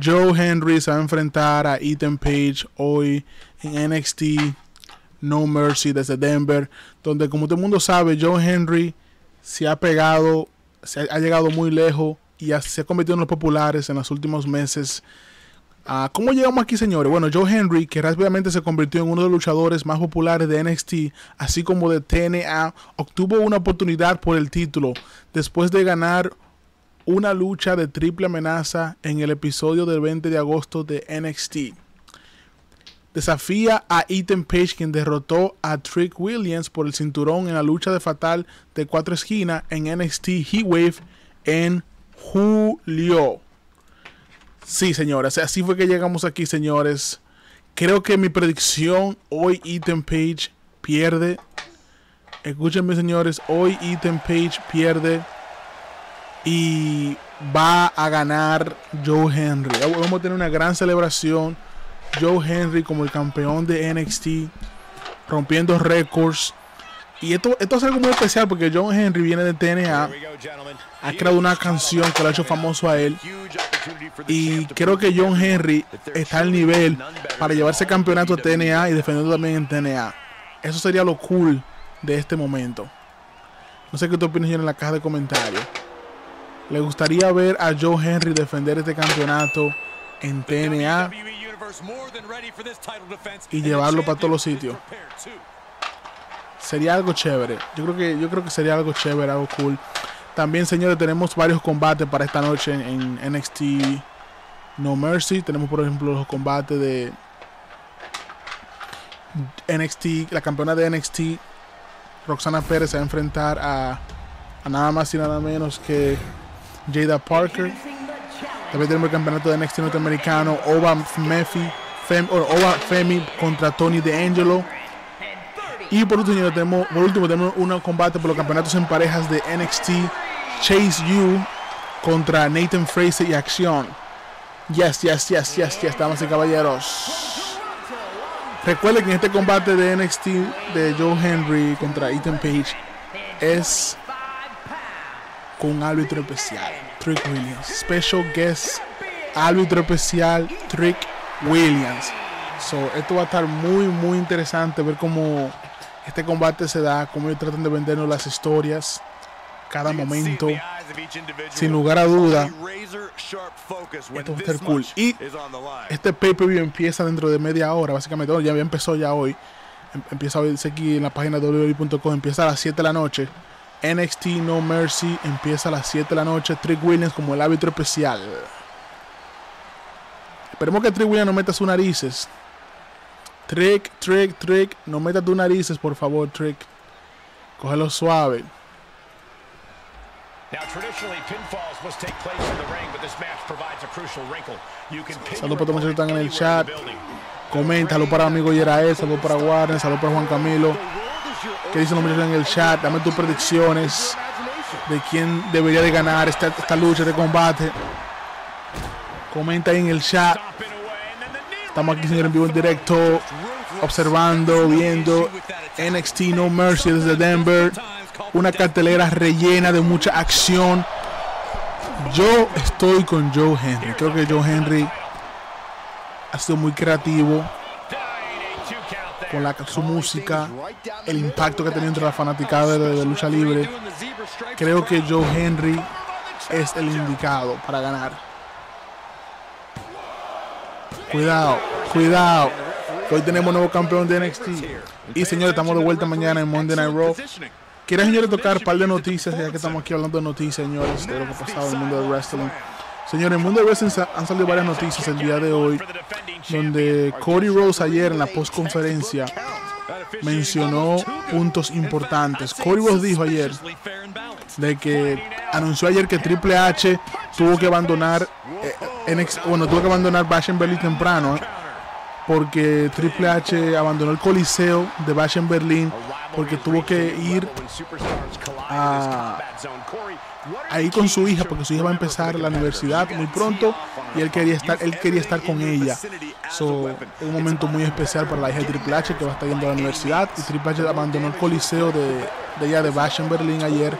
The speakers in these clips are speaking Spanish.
Joe Henry se va a enfrentar a Ethan Page hoy en NXT No Mercy desde Denver, donde como todo el mundo sabe, Joe Henry se ha pegado, se ha, llegado muy lejos y se ha convertido en los populares en los últimos meses. Uh, ¿Cómo llegamos aquí, señores? Bueno, Joe Henry, que rápidamente se convirtió en uno de los luchadores más populares de NXT, así como de TNA, obtuvo una oportunidad por el título después de ganar una lucha de triple amenaza en el episodio del 20 de agosto de NXT. Desafía a Ethan Page quien derrotó a Trick Williams por el cinturón en la lucha de fatal de cuatro esquinas en NXT Heatwave en julio. Sí, señores, así fue que llegamos aquí, señores. Creo que mi predicción, hoy Ethan Page pierde. Escúchenme, señores, hoy Ethan Page pierde y va a ganar Joe Henry. Vamos a tener una gran celebración. Joe Henry como el campeón de NXT, rompiendo récords. Y esto, esto es algo muy especial porque Joe Henry viene de TNA. Ha creado una canción que lo ha hecho famoso a él. Y creo que John Henry está al nivel para llevarse campeonato a TNA y defenderlo también en TNA. Eso sería lo cool de este momento. No sé qué tú opinas en la caja de comentarios. ¿Le gustaría ver a Joe Henry defender este campeonato en TNA y llevarlo para todos los sitios? Sería algo chévere. Yo creo que yo creo que sería algo chévere, algo cool. También, señores, tenemos varios combates para esta noche en, NXT No Mercy. Tenemos, por ejemplo, los combates de NXT, la campeona de NXT, Roxana Pérez, se va a enfrentar a, a nada más y nada menos que Jada Parker. También tenemos el campeonato de NXT norteamericano, Oba Mefi, Fem, Oba Femi contra Tony DeAngelo. Y por último, tenemos, por último tenemos un combate por los campeonatos en parejas de NXT, Chase U contra Nathan Fraser y Acción. Yes, yes, yes, yes, yes, damas y caballeros. Recuerden que en este combate de NXT de Joe Henry contra Ethan Page es con un árbitro especial, Trick Williams. Special guest, árbitro especial, Trick Williams. So, esto va a estar muy, muy interesante ver cómo este combate se da, cómo ellos tratan de vendernos las historias, cada momento. Sin lugar a duda, esto va a estar cool. Y este pay-per-view empieza dentro de media hora, básicamente. ya empezó ya hoy. Em, empieza hoy aquí en la página www.com. Empieza a las 7 de la noche. NXT No Mercy empieza a las 7 de la noche. Trick Williams como el árbitro especial. Esperemos que Trick Williams no meta sus narices. Trick, Trick, Trick. No meta tus narices, por favor, Trick. Cógelo suave. Saludos para todos los que están en el chat. Comenta, saludos para amigo Yerael, saludos para Warner, saludos para Juan Camilo. ¿Qué dicen los muchachos en el chat? Dame tus predicciones de quién debería de ganar esta, esta lucha de combate. Comenta en el chat. Estamos aquí, señor, en vivo en directo, observando, viendo NXT No Mercy desde Denver. Una cartelera rellena de mucha acción. Yo estoy con Joe Henry. Creo que Joe Henry ha sido muy creativo con la, su música, el impacto que ha tenido entre la fanaticada de, lucha libre. Creo que Joe Henry es el indicado para ganar. Cuidado, cuidado. Hoy tenemos nuevo campeón de NXT. Y señores, estamos de vuelta mañana en Monday Night Raw. Quiero, señores, tocar un par de noticias, ya que estamos aquí hablando de noticias, señores, de lo que ha pasado en el mundo del wrestling. Señores, en el mundo del wrestling han salido varias noticias el día de hoy donde Cody Rose ayer en la postconferencia mencionó puntos importantes. Cody Rose dijo ayer de que anunció ayer que Triple H tuvo que abandonar eh, bueno, tuvo que abandonar Bash Berlin temprano eh, porque Triple H abandonó el Coliseo de Bash en porque tuvo que ir a ahí con su hija porque su hija va a empezar la universidad muy pronto y él quería estar él quería estar con ella so, un momento muy especial para la hija de Triple H que va a estar yendo a la universidad y Triple H abandonó el coliseo de de ella de en Berlín ayer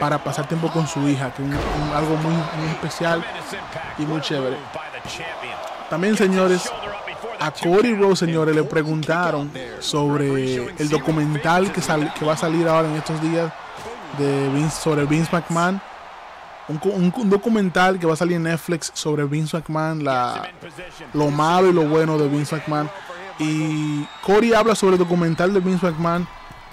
para pasar tiempo con su hija, que es algo muy, muy especial y muy chévere. También, señores, a Cody Rose, señores, le preguntaron sobre el documental que, va a salir ahora en estos días sobre Vince McMahon. Un, documental que va a salir en Netflix sobre Vince McMahon, lo malo y lo bueno de Vince McMahon. Y Cody habla sobre el documental de Vince McMahon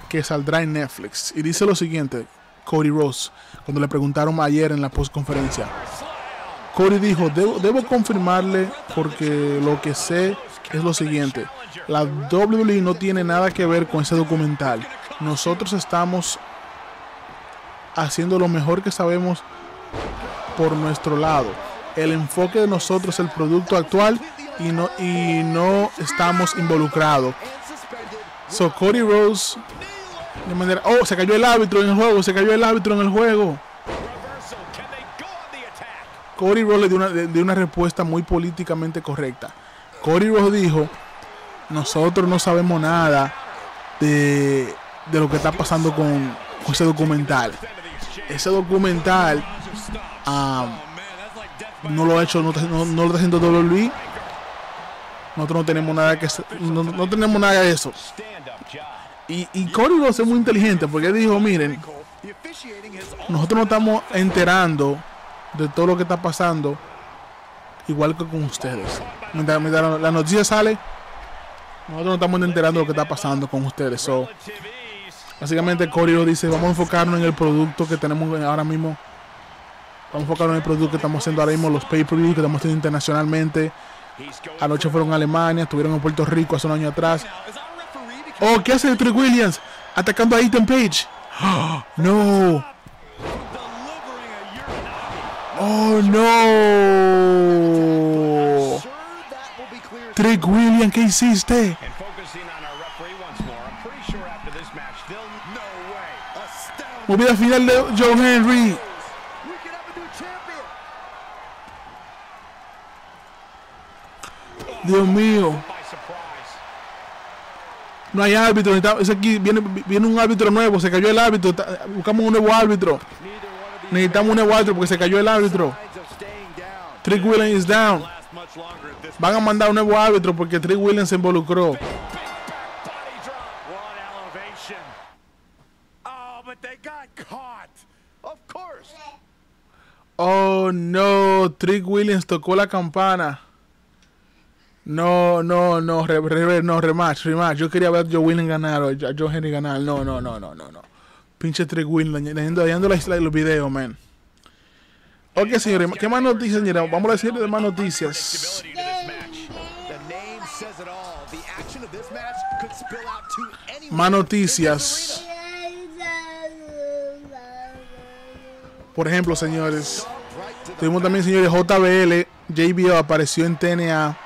que saldrá en Netflix. Y dice lo siguiente, Cody Rose, cuando le preguntaron ayer en la postconferencia. Cody dijo, debo, confirmarle porque lo que sé es lo siguiente. La WWE no tiene nada que ver con ese documental. Nosotros estamos haciendo lo mejor que sabemos por nuestro lado. El enfoque de nosotros es el producto actual y no, y no estamos involucrados. So Cody Rose de manera, oh, se cayó el árbitro en el juego, se cayó el árbitro en el juego. Cody Rose le dio una, respuesta muy políticamente correcta. Cody Rose dijo, nosotros no sabemos nada de, lo que está pasando con, ese documental. Ese documental no lo ha hecho, no, lo está haciendo WWE. Nosotros no tenemos nada que no, tenemos nada de eso. Y, y Rose es muy inteligente porque dijo, miren, nosotros no estamos enterando de todo lo que está pasando, igual que con ustedes. Mientras, la noticia sale, nosotros no estamos enterando de lo que está pasando con ustedes. So, básicamente, Corey dice: Vamos a enfocarnos en el producto que tenemos ahora mismo. Vamos a enfocarnos en el producto que estamos haciendo ahora mismo, los pay-per-view que estamos haciendo internacionalmente. Anoche fueron a Alemania, estuvieron en Puerto Rico hace un año atrás. Oh, ¿qué hace Trick Williams? Atacando a Ethan Page. no. Oh no. Trick Williams, ¿qué hiciste? Movida final de John Henry. Dios mío. No hay árbitro. Es aquí viene, viene un árbitro nuevo. Se cayó el árbitro. Buscamos un nuevo árbitro. Necesitamos un nuevo árbitro porque se cayó el árbitro. Trick Williams is down. Van a mandar un nuevo árbitro porque Trick Williams se involucró. Oh no, Trick Williams tocó la campana. No, no, no, no, rematch, rematch. Yo quería ver a Joe Williams ganar a Joe ganar. No, no, no, no, no, no. Pinche Williams, dañando, dañando los videos, man. Ok, señores, ¿qué más noticias, señores? Vamos a decir de más noticias. Más noticias. Por ejemplo, señores, tuvimos también, señores, JBL, JBL apareció en TNA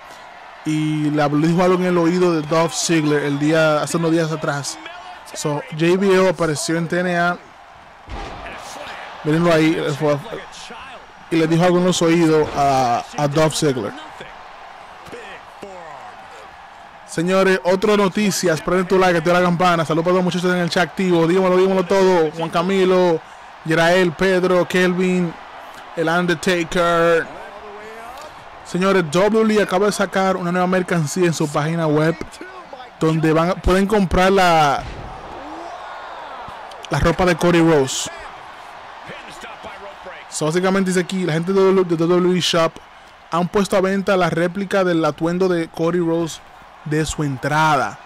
y le dijo algo en el oído de Dolph Ziggler el día, hace unos días atrás. So, JBL apareció en TNA. Mírenlo ahí. Y le dijo algo los oídos a, a Dolph Ziggler. Señores, otras noticias. Prende tu like, activa la campana. Saludos para los muchachos en el chat activo. Dígamelo, dígamelo todo. Juan Camilo, Yerael, Pedro, Kelvin, el Undertaker. Señores, WWE acaba de sacar una nueva mercancía en su página web donde van, pueden comprar la, la ropa de Cody Rose. básicamente dice aquí, la gente de WWE Shop han puesto a venta la réplica del atuendo de Cody Rose de su entrada.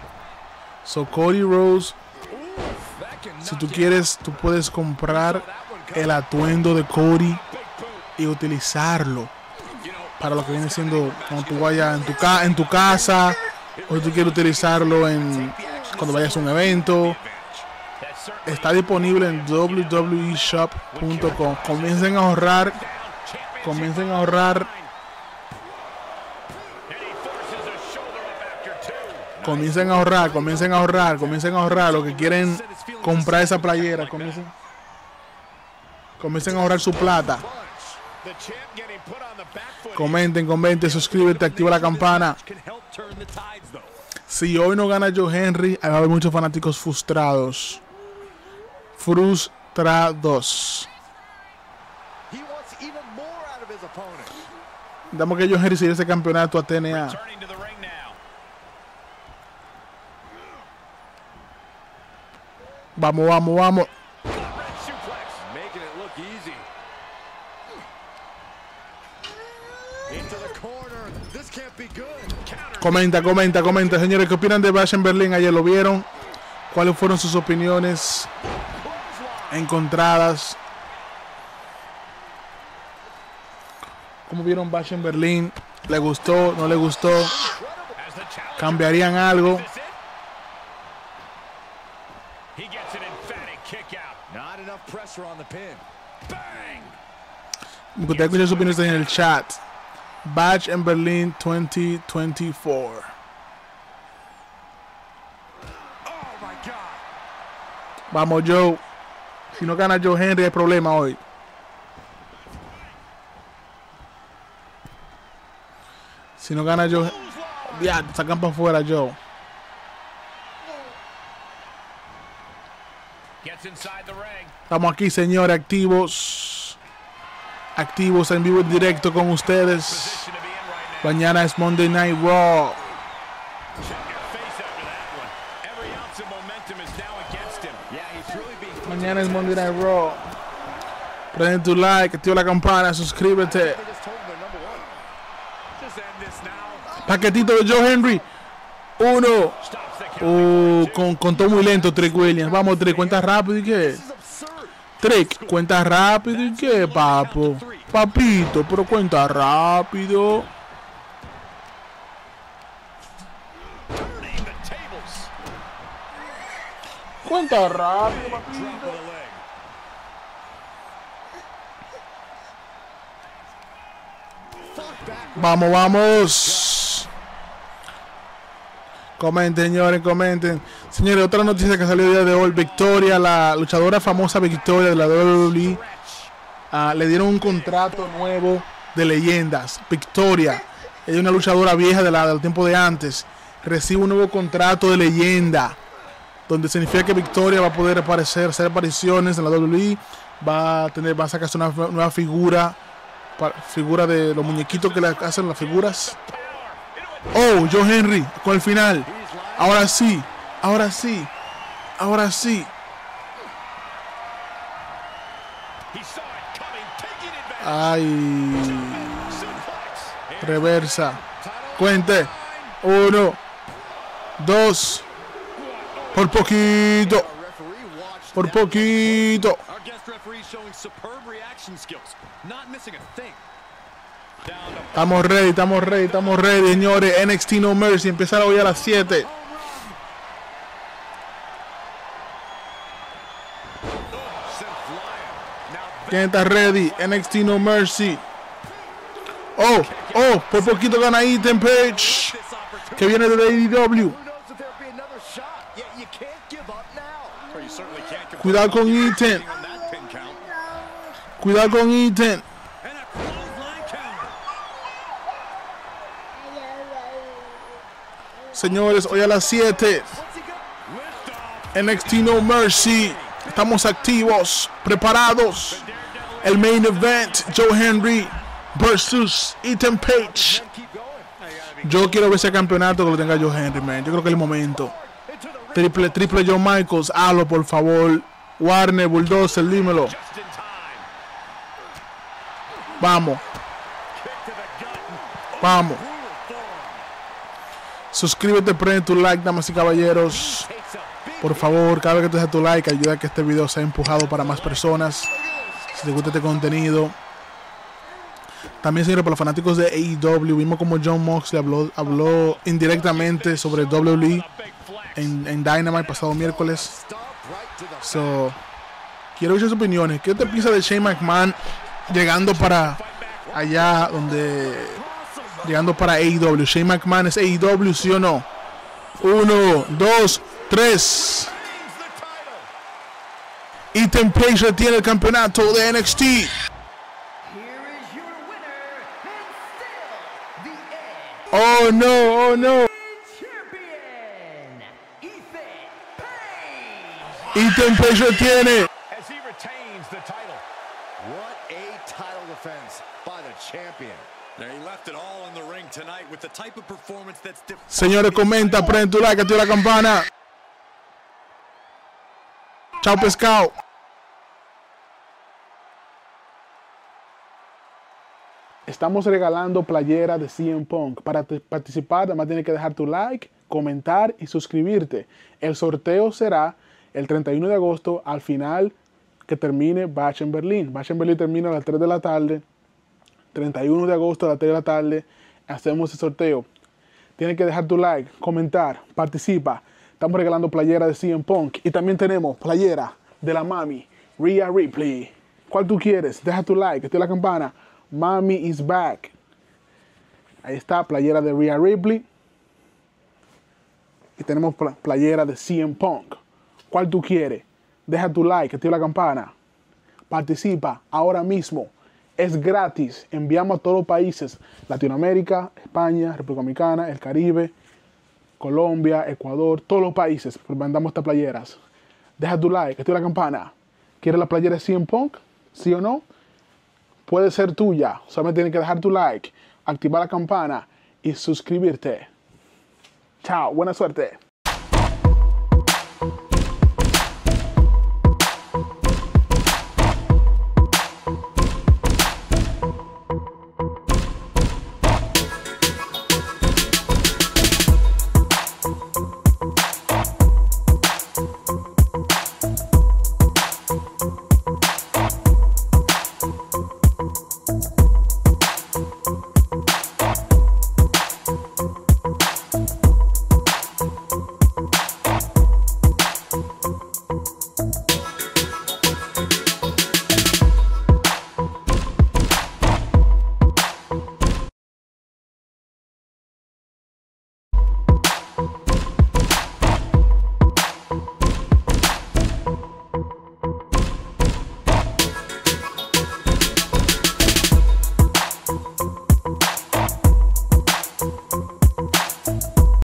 So Cody Rose, si tú quieres, tú puedes comprar el atuendo de Cody y utilizarlo para lo que viene siendo cuando tú vayas en tu, en tu casa o si tú quieres utilizarlo en cuando vayas a un evento. Está disponible en www.shop.com. Comiencen a ahorrar. Comiencen a ahorrar. Comiencen a ahorrar, comiencen a ahorrar, comiencen a ahorrar. Los que quieren comprar esa playera, comiencen, comiencen a ahorrar su plata. Comenten, comenten, suscríbete, activa la campana. Si hoy no gana Joe Henry, va muchos fanáticos frustrados. Frustrados. Damos que John Henry siga ese campeonato a TNA. Vamos, vamos, vamos. Comenta, comenta, comenta, señores, ¿qué opinan de Bash en Berlín? Ayer lo vieron. ¿Cuáles fueron sus opiniones encontradas? ¿Cómo vieron Bash en Berlín? ¿Le gustó? ¿No le gustó? ¿Cambiarían algo? Me gustaría escuchar sus opiniones en el chat. Batch en Berlin 2024. Vamos, Joe. Si no gana Joe Henry, hay problema hoy. Si no gana Joe. Ya, sacan para afuera, Joe. Estamos aquí, señores, activos. Activos en vivo en directo con ustedes. Mañana es Monday Night Raw. Mañana es Monday Night Raw. Prende tu like, activa la campana, suscríbete. Paquetito de Joe Henry. Uno. Uh, con, contó muy lento Trick Williams. Vamos, Trick, cuenta rápido y qué. Trick, cuenta rápido y qué, papo. Papito, pero cuenta rápido. Cuenta rápido. Vamos, vamos. Comenten, señores, comenten. Señores, otra noticia que salió el día de hoy. Victoria, la luchadora famosa Victoria de la WWE, ah, le dieron un contrato nuevo de leyendas. Victoria, ella es una luchadora vieja del tiempo de antes. Recibe un nuevo contrato de leyenda. Donde significa que Victoria va a poder aparecer, hacer apariciones en la WWE. Va a tener, va a sacarse una nueva figura figura de los muñequitos que le hacen las figuras. Oh, Joe Henry con el final. Ahora sí, ahora sí, ahora sí. Ay. Reversa. Cuente. Uno. Dos. Por poquito. Por poquito. Estamos ready, estamos ready, estamos ready, señores. NXT No Mercy. Empezar hoy a las 7. ¿Quién está ready? NXT No Mercy. Oh, oh, por poquito gana Ethan Page. Que viene de AEW. Cuidado con Ethan. Cuidado con Ethan. Señores, hoy a las 7. NXT No Mercy. Estamos activos, preparados. El main event, Joe Henry versus Ethan Page. Yo quiero ver ese campeonato que lo tenga Joe Henry, man. Yo creo que es el momento. Triple, triple John Michaels, halo por favor. Warner, Bulldozer, dímelo. Vamos. Vamos. Suscríbete, prende tu like, damas y caballeros. Por favor, cada vez que te des tu like, ayuda a que este video sea empujado para más personas. Si te gusta este contenido. También, señores, para los fanáticos de AEW, vimos como John Moxley habló, habló indirectamente sobre WWE en, en Dynamite pasado miércoles. So, quiero oír sus opiniones. ¿Qué te piensa de Shane McMahon llegando para allá donde llegando para AEW. Shane McMahon es AEW, sí o no. Uno, dos, tres. Ethan Page tiene el campeonato de NXT. Oh no, oh no. Tiene. Señores, comenta, prende tu like, activa la campana. Chao, pescado. Estamos regalando playera de CM Punk. Para participar, además tienes que dejar tu like, comentar y suscribirte. El sorteo será el 31 de agosto al final que termine Batch en Berlín. Batch en Berlín termina a las 3 de la tarde. 31 de agosto a las 3 de la tarde hacemos el sorteo. Tienes que dejar tu like, comentar, participa. Estamos regalando playera de CM Punk y también tenemos playera de la mami, Rhea Ripley. ¿Cuál tú quieres? Deja tu like, activa la campana. Mami is back. Ahí está, playera de Rhea Ripley. Y tenemos playera de CM Punk. ¿Cuál tú quieres? Deja tu like, activa la campana. Participa ahora mismo es gratis. Enviamos a todos los países, Latinoamérica, España, República Dominicana, el Caribe, Colombia, Ecuador, todos los países, mandamos estas playeras. Deja tu like, activa la campana. ¿Quieres la playera de CM Punk? ¿Sí o no? Puede ser tuya. Solamente tienes que dejar tu like, activar la campana y suscribirte. Chao, buena suerte.